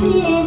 see.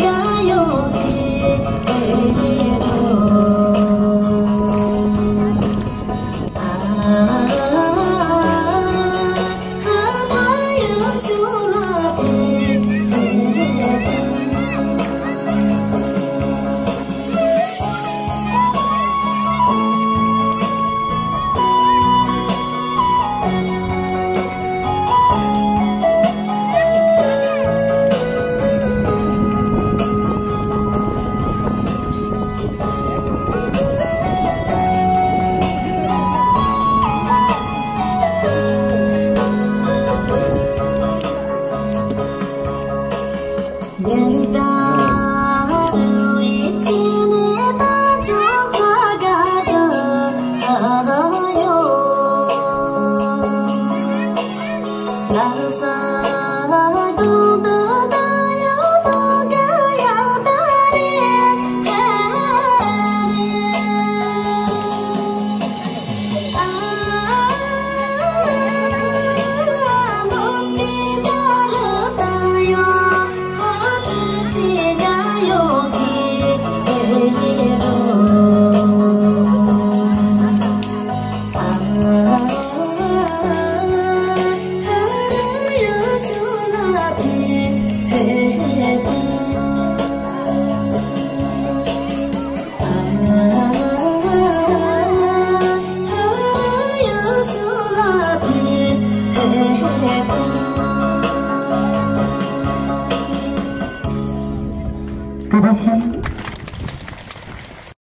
多多心。